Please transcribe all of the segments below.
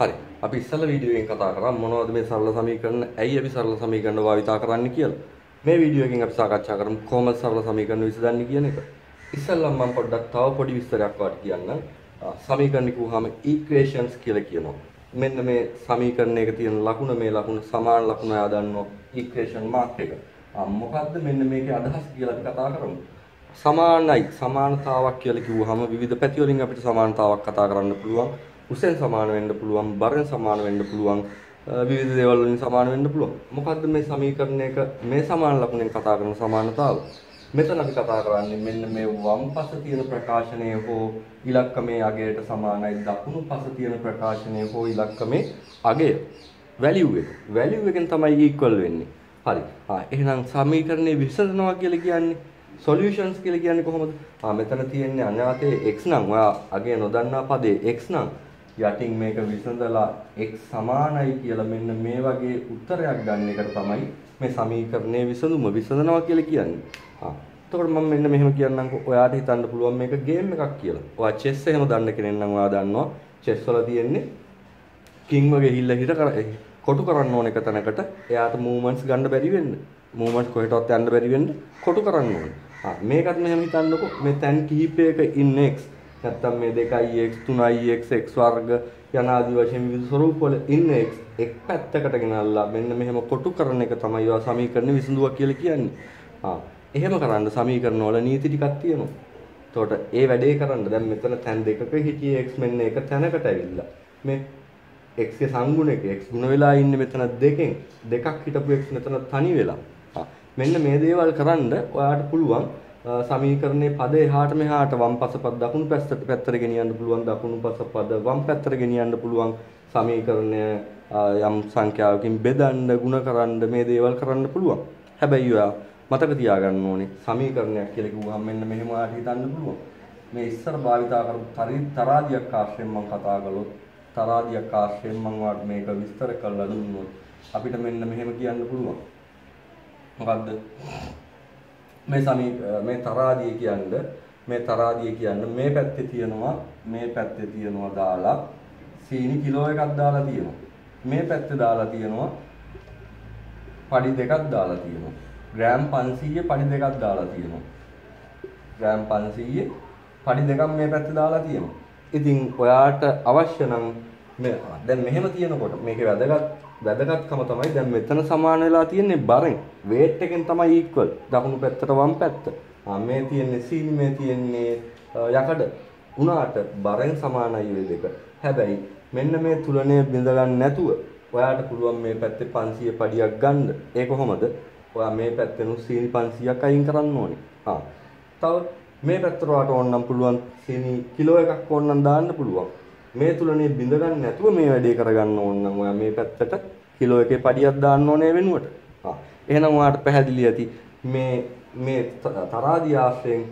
හරි. අපි ඉස්සෙල්ලා වීඩියෝ එකෙන් කතා කරා මොනවද මේ සරල සමීකරණ ඇයි අපි සරල සමීකරණ භාවිතා කරන්නේ කියලා. මේ වීඩියෝ එකෙන් අපි සාකච්ඡා කරමු කොහොමද සරල සමීකරණ විසඳන්නේ කියන එක. ඉස්සෙල්ලා මම පොඩ්ඩක් තව පොඩි විස්තරයක් වාට කියන්නම්. සමීකරණ කිව්වහම equations කියලා කියනවා. මෙන්න මේ සමීකරණයක තියෙන ලකුණ මේ ලකුණ සමාන ලකුණ ආ දන්නවා equation mark එක. මොකද්ද මෙන්න මේකේ අදහස කියලා අපි කතා කරමු. සමානයි සමානතාවක් කියලා කිව්වහම විවිධ පැති වලින් අපිට සමානතාවක් කතා කරන්න පුළුවන්. උසෙන් සමාන වෙන්න පුළුවන්, බරෙන් සමාන වෙන්න පුළුවන්, විවිධ දේවල් වලින් සමාන වෙන්න පුළුවන්. මොකද්ද මේ සමීකරණයක මේ සමාන ලකුණෙන් කතා කරන සමානතාව? මෙතන අපි කතා කරන්නේ මෙන්න මේ වම් පස තියෙන ප්‍රකාශනය හෝ ඉලක්කමේ අගයට සමානයි දකුණු පස තියෙන ප්‍රකාශනය හෝ ඉලක්කමේ අගය. වැලියු එක. වැලියු එකෙන් තමයි equal වෙන්නේ. හරි. ආ එහෙනම් සමීකරණය විසඳනවා කියලා කියන්නේ solutions කියලා කියන්නේ කොහොමද? ආ මෙතන තියෙන්නේ අඥාතයේ x නම් ඔයා අගේ නොදන්නා පදේ x නම් යටින් මේක විසඳලා x සමානයි කියලා මෙන්න මේ වගේ උත්තරයක් ගන්න එකට තමයි මේ සමීකරණයේ විසඳුම විසඳනවා කියලා කියන්නේ. ආ එතකොට මම මෙන්න මෙහෙම කියන්නම්කෝ ඔයාට හිතන්න පුළුවන් මේක ගේම් එකක් කියලා. ඔයා chess එහෙම දන්න කෙනෙක් නම් ඔයා දන්නවා chess වල තියෙන්නේ king වගේ හිල්ල හිට කර කොටු කරන්න ඕන එක තැනකට එයාට මූවමන්ට්ස් ගන්න බැරි වෙන්න. මූවමන්ට්ස් කොහෙටවත් යන්න බැරි වෙන්න කොටු කරන්න ඕනේ. ආ මේකත් මෙහෙම හිතන්නකෝ මේ තැන් කිහිපයක ඉන්න x නැත්තම් මේ 2ix 3ix x වර්ග යන ආදි වශයෙන් විවිධ ස්වරූපවල ඉන්න x එක් පැත්තකට ගෙනල්ලා මෙන්න මෙහෙම කොටු කරන එක තමයි ඔය සමීකරණ විසඳුවා කියලා කියන්නේ. ආ එහෙම කරන්න සමීකරණ වල නීති ටිකක් තියෙනවා. එතකොට ඒ වැඩේ කරන්න දැන් මෙතන තැන් දෙකක හිටියේ x මෙන්න එක තැනකට ඇවිල්ලා. මේ x ගේ සංගුණයක x ගුණ වෙලා ඉන්නේ මෙතන දෙකෙන් දෙකක් හිටපු x මෙතන තනි වෙලා. මෙන්න මේ දේවල් කරන්න ඔයාට පුළුවන් සමීකරණයේ පද එහාට මෙහාට වම් පස පද දකුණු පැත්තට පැත්තට ගෙනියන්න පුළුවන් දකුණු පස පද වම් පැත්තට ගෙනියන්න පුළුවන් සමීකරණය යම් සංඛ්‍යාවකින් බෙදන්න ಗುಣ කරන්න මේ දේවල් කරන්න පුළුවන්. හැබැයි ඔයා මතක තියාගන්න ඕනේ සමීකරණයක් කියලා කිව්වහම මෙන්න මෙහෙම ඔයාලට හිතන්න පුළුවන්. මේ ඉස්සර භාවිතා කරපු තරාදියක් ආශ්‍රයෙන් මම කතා කළොත් තරාදියක් ආශ්‍රයෙන් මම ඔයාලට මේක විස්තර කරලා දුන්නොත් අපිට මෙන්න මෙහෙම කියන්න පුළුවන්. මොකද්ද? මේ සමී මේ තරාදිය කියන්නේ මේ තරාදිය කියන්නේ මේ පැත්තේ තියෙනවා මේ පැත්තේ තියෙනවා දාලා සීනි කිලෝ එකක් දාලා තියෙනවා. මේ පැත්තේ දාලා තියෙනවා පඩි දෙකක් දාලා තියෙනවා. ග්‍රෑම් 500 පඩි දෙකක් දාලා තියෙනවා. ග්‍රෑම් 500 පඩි දෙකක් මේ පැත්තේ දාලා තියෙනවා. ඉතින් ඔයාට අවශ්‍ය නම් මේ දැන් මෙහෙම තියෙනකොට මේකේ වැදගත් වැදගත්කම තමයි දැන් මෙතන සමාන වෙලා තියෙන්නේ බරෙන් වේට් එකෙන් තමයි ඉක්වල් දකුණු පැත්තට වම් පැත්ත. ආ මේ තියෙන්නේ සීනි මේ තියෙන්නේ යකඩ. උනාට බරෙන් සමානයි ඔය දෙක. හැබැයි මෙන්න මේ තුලණය බිඳ ගන්න නැතුව ඔයාට පුළුවන් මේ පැත්තේ 500 පඩියක් ගන්න. ඒ කොහොමද? ඔයා මේ පැත්තෙනු සීනි 500ක් අයින් කරන්න ඕනේ. ආ. තව මේ පැත්තට ඔයාට ඕනනම් පුළුවන් සීනි කිලෝ එකක් ඕනනම් දාන්න පුළුවන්. මේ තුලනේ බිඳ ගන්න නැතුව මේ වැඩේ කරගන්න ඕන නම් ඔයා මේ පැත්තට කිලෝ එකේ පඩියක් දාන්න ඕනේ වෙනුවට. ආ එහෙනම් ඔයාට පැහැදිලි ඇති මේ මේ තරාදී ආශ්‍රයෙන්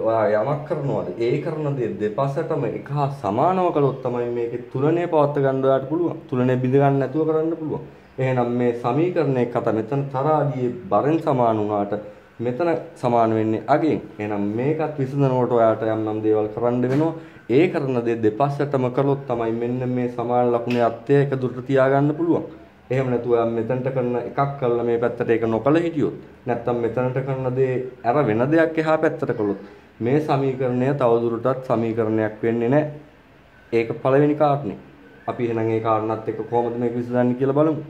ඔයා යමක් කරනවද ඒ කරන දේ දෙපසටම එක හා සමානව කළොත් තමයි මේකේ තුලනේ පවත් ගන්න ඔයාට පුළුවන්. තුලනේ බිඳ ගන්න නැතුව කරන්න පුළුවන්. එහෙනම් මේ සමීකරණයේ කත මෙතන තරාදියේ බරෙන් සමාන වුණාට මෙතන සමාන වෙන්නේ අගෙන්. එහෙනම් මේකත් විසඳනකොට ඔයාට යම් නම් දේවල් කරන්න වෙනවා. ඒ කරන දේ දෙපස්සටම කළොත් තමයි මෙන්න මේ සමාන ලකුණේ අත්ය එක දුරට තියාගන්න පුළුවන්. එහෙම නැතුව මෙතනට කරන එකක් කළා මේ පැත්තට ඒක නොකළ හිටියොත් නැත්තම් මෙතනට කරන දේ අර වෙන දෙයක් එහා පැත්තට කළොත් මේ සමීකරණය තවදුරටත් සමීකරණයක් වෙන්නේ නැහැ. ඒක පළවෙනි කාරණේ. අපි එහෙනම් ඒ කාරණාත් එක්ක කොහොමද මේක විසඳන්නේ කියලා බලමු.